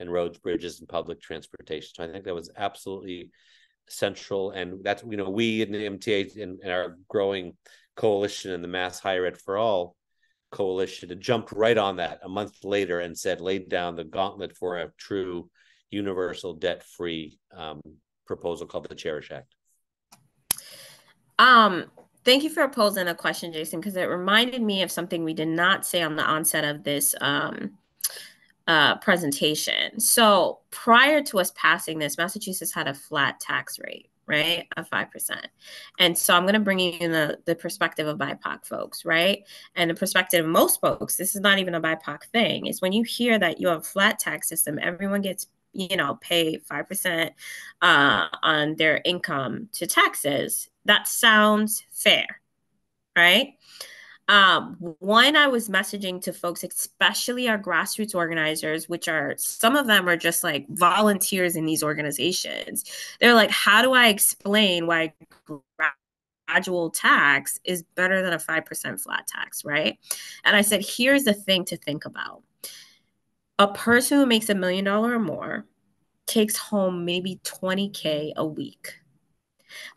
Speaker 3: and roads, bridges, and public transportation. So I think that was absolutely central. And that's you know, we in the MTA and, our growing coalition and the Mass Higher Ed for All coalition had jumped right on that a month later and said laid down the gauntlet for a true universal debt free um, proposal called the Cherish Act?
Speaker 4: Um, thank you for posing a question, Jason, because it reminded me of something we did not say on the onset of this um, uh, presentation. So prior to us passing this, Massachusetts had a flat tax rate right, of 5%. And so I'm going to bring you in the, the perspective of BIPOC folks, right? And the perspective of most folks, this is not even a BIPOC thing, is when you hear that you have a flat tax system, everyone gets you know, pay 5% uh, on their income to taxes, that sounds fair, right? Um, one, I was messaging to folks, especially our grassroots organizers, which are some of them are just like volunteers in these organizations. They're like, how do I explain why gradual tax is better than a 5% flat tax, right? And I said, here's the thing to think about a person who makes a million dollar or more takes home maybe 20K a week.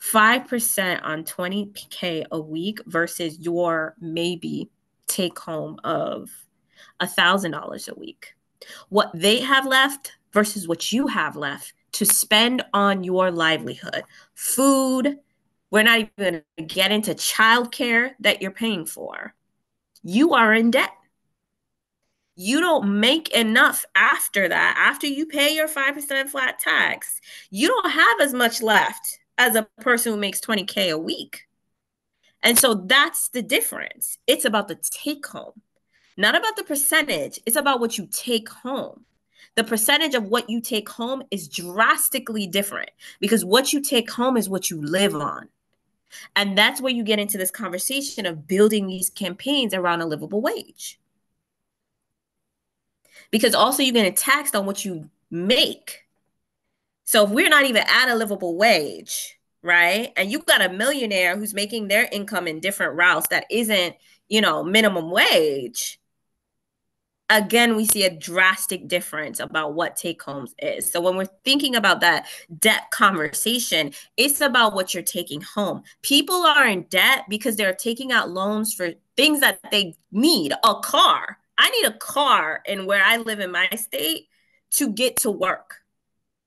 Speaker 4: 5% on 20K a week versus your maybe take home of $1,000 a week. What they have left versus what you have left to spend on your livelihood, food. We're not even going to get into childcare that you're paying for. You are in debt you don't make enough after that. After you pay your 5% flat tax, you don't have as much left as a person who makes 20K a week. And so that's the difference. It's about the take home, not about the percentage. It's about what you take home. The percentage of what you take home is drastically different because what you take home is what you live on. And that's where you get into this conversation of building these campaigns around a livable wage because also you're getting taxed on what you make. So if we're not even at a livable wage, right? And you've got a millionaire who's making their income in different routes that isn't, you know, minimum wage. Again, we see a drastic difference about what take homes is. So when we're thinking about that debt conversation, it's about what you're taking home. People are in debt because they're taking out loans for things that they need, a car, I need a car in where I live in my state to get to work.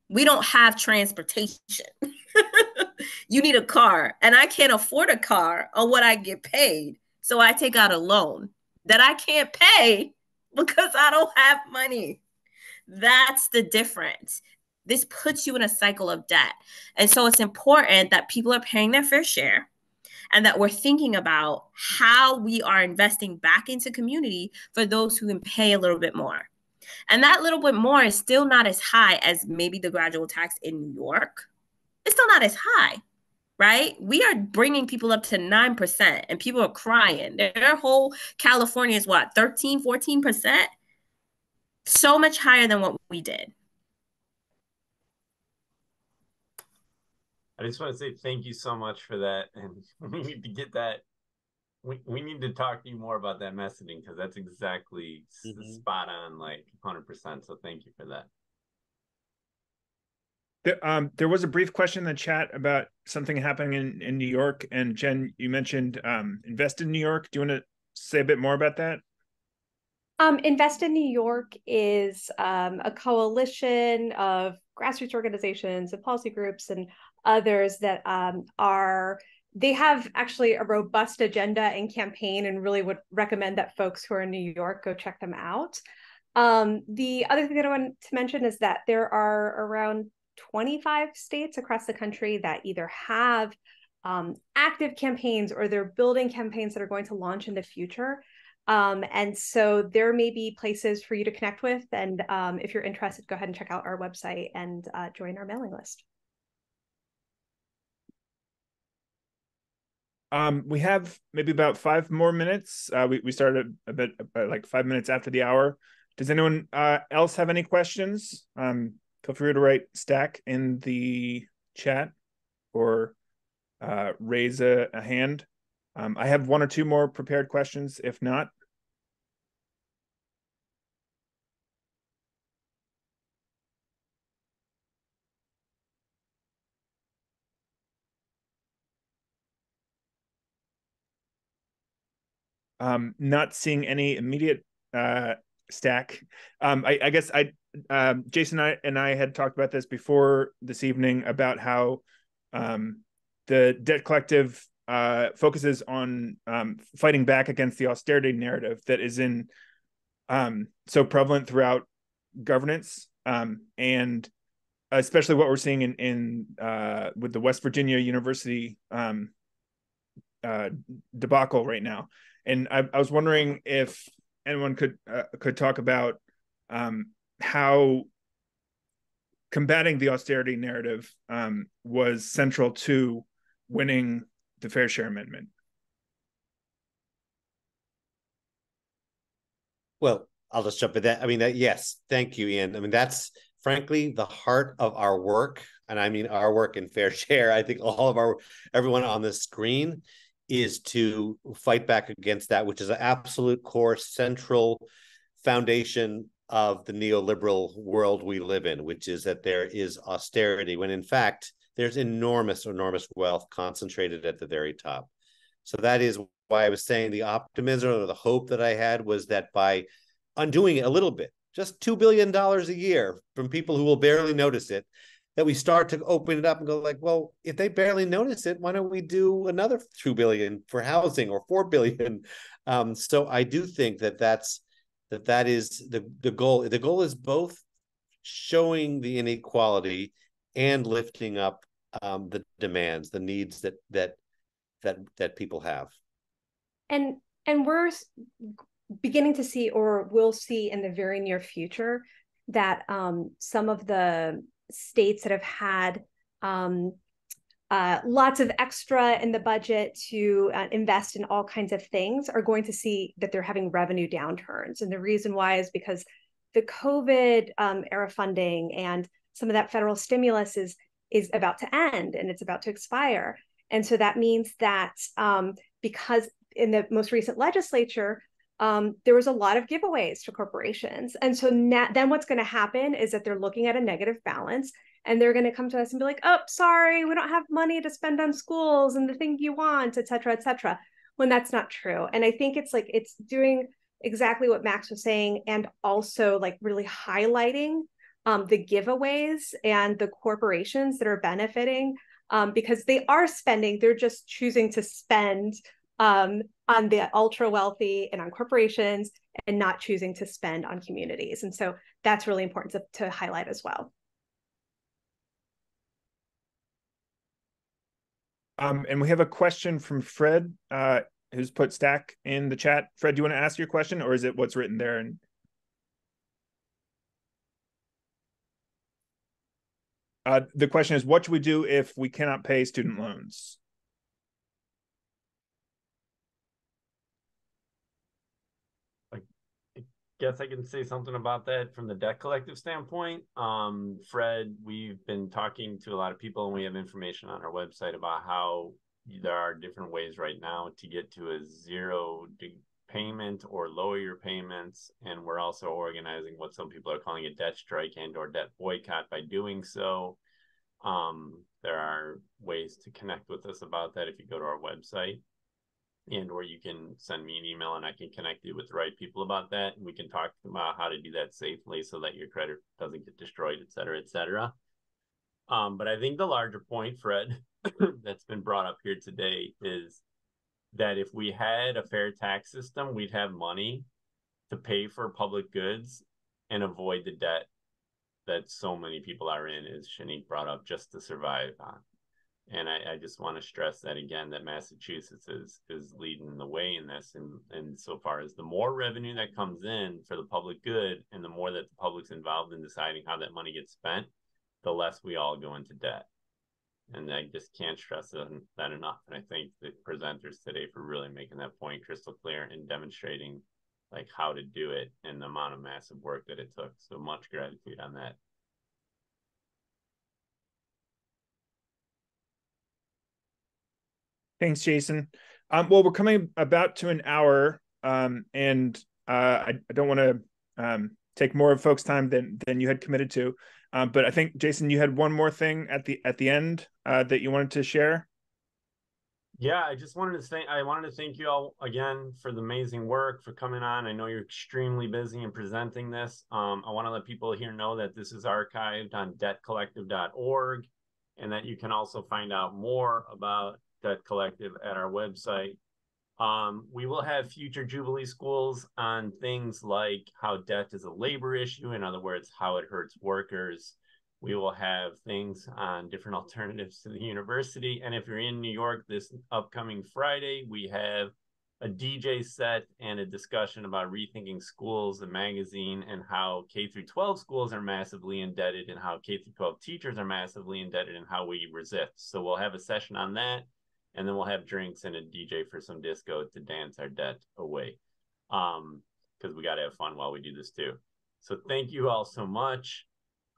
Speaker 4: We don't have transportation. you need a car, and I can't afford a car on what I get paid. So I take out a loan that I can't pay because I don't have money. That's the difference. This puts you in a cycle of debt. And so it's important that people are paying their fair share and that we're thinking about how we are investing back into community for those who can pay a little bit more. And that little bit more is still not as high as maybe the gradual tax in New York. It's still not as high, right? We are bringing people up to 9% and people are crying. Their whole California is what, 13, 14%? So much higher than what we did.
Speaker 1: I just want to say thank you so much for that. And we need to get that. We, we need to talk to you more about that messaging because that's exactly mm-hmm. spot on, like 100%. So thank you for that.
Speaker 2: There, um, there was a brief question in the chat about something happening in, in New York, and Jenn, you mentioned um, Invest in New York. Do you want to say a bit more about that?
Speaker 5: Um, Invest in New York is um, a coalition of grassroots organizations and policy groups and others that um, are they have actually a robust agenda and campaign and really would recommend that folks who are in New York go check them out. Um, the other thing that I want to mention is that there are around 25 states across the country that either have um, active campaigns or they're building campaigns that are going to launch in the future. Um, and so there may be places for you to connect with. And um, if you're interested, go ahead and check out our website and uh, join our mailing list.
Speaker 2: Um, we have maybe about five more minutes. Uh, we, we started a bit uh, like five minutes after the hour. Does anyone uh, else have any questions? Um, feel free to write stack in the chat or uh, raise a, a hand. Um, I have one or two more prepared questions. If not, um, not seeing any immediate uh, stack. Um, I, I, guess I, um, Jason and I, and I had talked about this before this evening about how um, the debt collective uh, focuses on um, fighting back against the austerity narrative that is in so prevalent throughout governance, and especially what we're seeing in in uh, with the West Virginia University uh, debacle right now. And I, I was wondering if anyone could uh, could talk about um, how combating the austerity narrative um, was central to winning the Fair Share Amendment?
Speaker 3: Well, I'll just jump in that. I mean, that, yes, thank you, Ian. I mean, that's frankly the heart of our work. And I mean, our work in Fair Share. I think all of our, everyone on the screen is to fight back against that, which is an absolute core central foundation of the neoliberal world we live in, which is that there is austerity, when in fact, there's enormous, enormous wealth concentrated at the very top. So that is why I was saying the optimism or the hope that I had was that by undoing it a little bit, just $2 billion a year from people who will barely notice it, that we start to open it up and go like, well, if they barely notice it, why don't we do another 2 billion for housing or 4 billion? Um, so I do think that that's that that is the the goal. The goal is both showing the inequality and lifting up um, the demands, the needs that that that that people have.
Speaker 5: And and we're beginning to see, or will see in the very near future, that um, some of the states that have had um, uh, lots of extra in the budget to uh, invest in all kinds of things are going to see that they're having revenue downturns. And the reason why is because the COVID um, era funding and some of that federal stimulus is is about to end and it's about to expire. And so that means that um, because in the most recent legislature, um, there was a lot of giveaways to corporations. And so na- then what's going to happen is that they're looking at a negative balance and they're going to come to us and be like, oh, sorry, we don't have money to spend on schools and the thing you want, et cetera, et cetera, when that's not true. And I think it's like, it's doing exactly what Max was saying and also like really highlighting um, the giveaways and the corporations that are benefiting um, because they are spending, they're just choosing to spend um, on the ultra wealthy and on corporations and not choosing to spend on communities. And so that's really important to, to highlight as well.
Speaker 2: Um, and we have a question from Fred, uh, who's put stack in the chat. Fred, do you want to ask your question or is it what's written there? And uh, the question is, what should we do if we cannot pay student loans?
Speaker 1: Guess I can say something about that from the debt collective standpoint. Um, Fred, we've been talking to a lot of people, and we have information on our website about how there are different ways right now to get to a zero payment or lower your payments. And we're also organizing what some people are calling a debt strike and or debt boycott by doing so. Um, there are ways to connect with us about that if you go to our website and or you can send me an email and I can connect you with the right people about that. And we can talk about how to do that safely so that your credit doesn't get destroyed, et cetera, et cetera. Um, but I think the larger point, Fred, that's been brought up here today is that if we had a fair tax system, we'd have money to pay for public goods and avoid the debt that so many people are in, as Shanique brought up, just to survive on. And I, I just want to stress that again that Massachusetts is is leading the way in this and and so far as the more revenue that comes in for the public good and the more that the public's involved in deciding how that money gets spent, the less we all go into debt. And I just can't stress that enough. And I thank the presenters today for really making that point crystal clear and demonstrating like how to do it and the amount of massive work that it took. So much gratitude on that.
Speaker 2: Thanks, Jason. Um, well, we're coming about to an hour, um, and uh, I, I, don't want to um, take more of folks' time than than you had committed to. Um, but I think Jason, you had one more thing at the at the end uh, that you wanted to share.
Speaker 1: Yeah, I just wanted to thank I wanted to thank you all again for the amazing work for coming on. I know you're extremely busy in presenting this. Um, I want to let people here know that this is archived on debtcollective.org and that you can also find out more about Debt Collective at our website. Um, we will have future Jubilee schools on things like how debt is a labor issue, in other words, how it hurts workers, we will have things on different alternatives to the university. And if you're in New York this upcoming Friday, we have a DJ set and a discussion about rethinking schools, a magazine, and how K through 12 schools are massively indebted, and how K through 12 teachers are massively indebted, and how we resist. So we'll have a session on that, and then we'll have drinks and a DJ for some disco to dance our debt away. Um, because we got to have fun while we do this too. So thank you all so much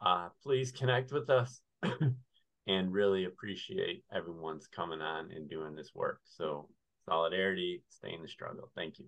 Speaker 1: uh, please connect with us and really appreciate everyone's coming on and doing this work. So, solidarity, stay in the struggle. Thank you.